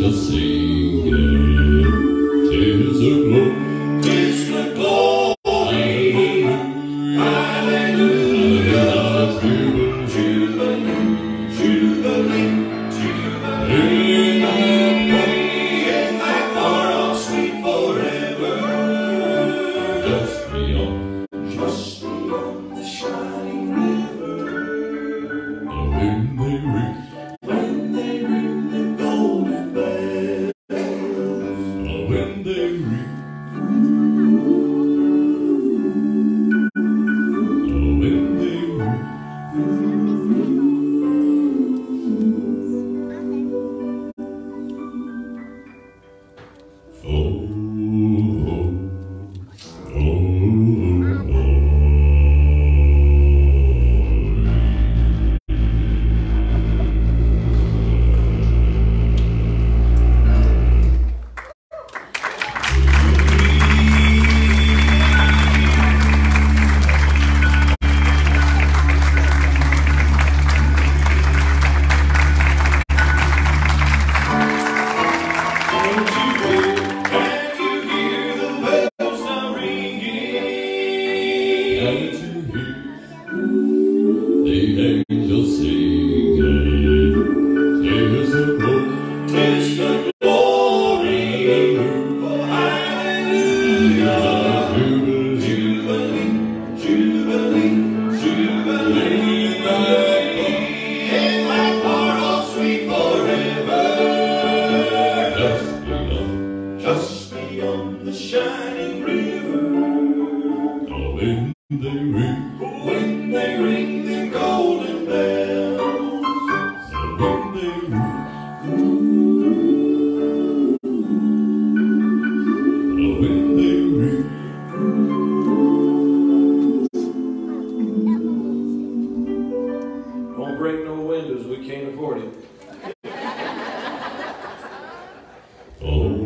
Tis. Tis the glory. Jubilee. Jubilee. Jubilee. In far off sweet forever. Just beyond. Just beyond the shining river. The wind they reach. to Oi. Oh.